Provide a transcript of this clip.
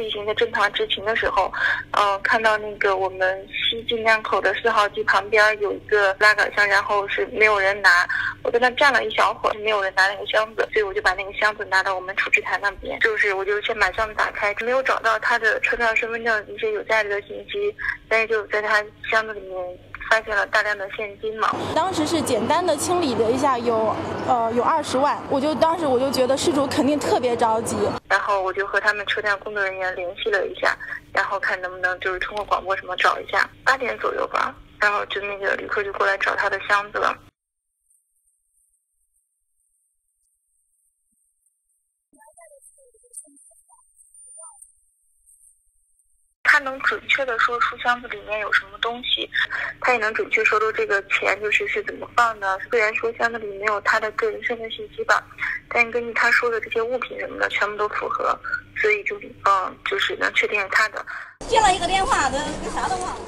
进行的正常执勤的时候，嗯，看到那个我们西进站口的四号机旁边有一个拉杆箱，然后是没有人拿，我在那站了一小会儿，没有人拿那个箱子，所以我就把那个箱子拿到我们处置台那边，就是我就先把箱子打开，没有找到他的车票、身份证一些有价值的信息，但是就在他箱子里面。发现了大量的现金嘛？当时是简单的清理了一下，有呃有二十万，我就当时我就觉得失主肯定特别着急，然后我就和他们车站工作人员联系了一下，然后看能不能就是通过广播什么找一下。八点左右吧，然后就那个旅客就过来找他的箱子了。能准确的说出箱子里面有什么东西，他也能准确说出这个钱就是是怎么放的。虽然说箱子里没有他的个人身份信息吧，但根据他说的这些物品什么的全部都符合，所以就嗯就是能确定是他的。接了一个电话，这啥都忘了。